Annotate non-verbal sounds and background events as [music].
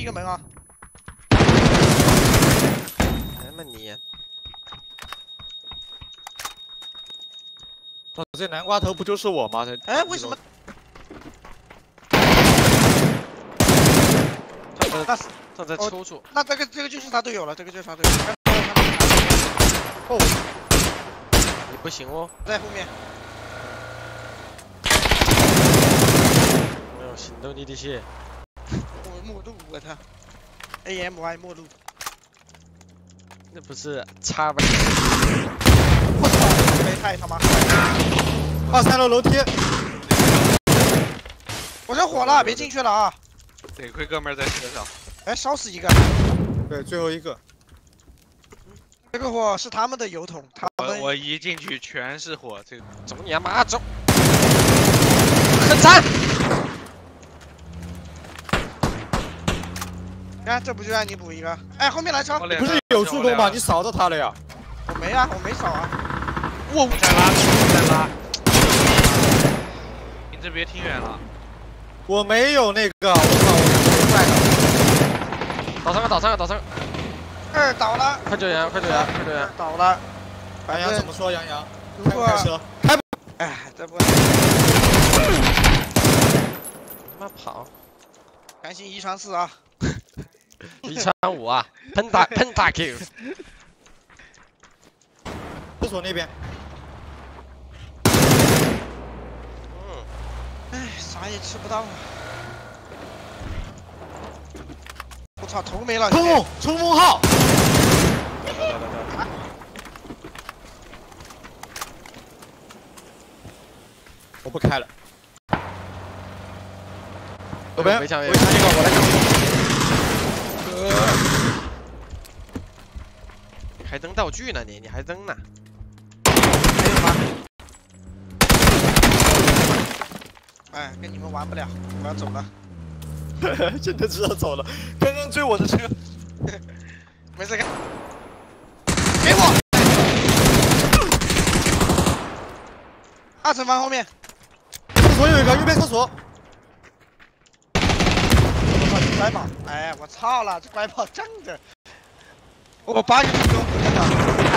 一个门啊！哎妈你！操，这南瓜头不就是我吗？这哎，为什么？那是他在抽搐。那这个这个就是他队友了，这个就是他队友。哦，你不行哦，在后面。没有行动力的线。我末路，我操！A M Y 末路。那不是叉吧？我操！没太他妈！二三楼楼梯。我这火了，别进去了啊！得亏哥们在车上。哎，烧死一个。对，最后一个。这个火是他们的油桶，他们。我一进去全是火，这个走你妈走！很惨。看，这不就让你补一个？哎，后面来车。不是有助攻吗？你扫到他了呀？我没啊，我没扫啊。我再拉，再拉。你这别听远了。我没有那个，我操！我坏了。倒三个，倒三个，倒三个。二倒了。快救援，快救援，快救援！倒了。杨洋怎么说？杨洋。如果。开车。开。哎，这不。他妈跑！赶紧一传四啊！一传五啊！喷他 [laughs] 喷他 Q。厕所那边。哎，啥也吃不到啊！我操，头没了！冲锋，冲锋号！我不开了。左边，围墙，围墙一个，我来干。还扔道具呢你？你还扔呢？还有吗？哎，跟你们玩不了，我要走了。[laughs] 真的知道走了，刚刚追我的车，[laughs] 没事干。给我！二层房后面，厕所有一个，右边厕所。我操，你乖宝！哎，我操了，这乖宝正着。我把你给我滚了。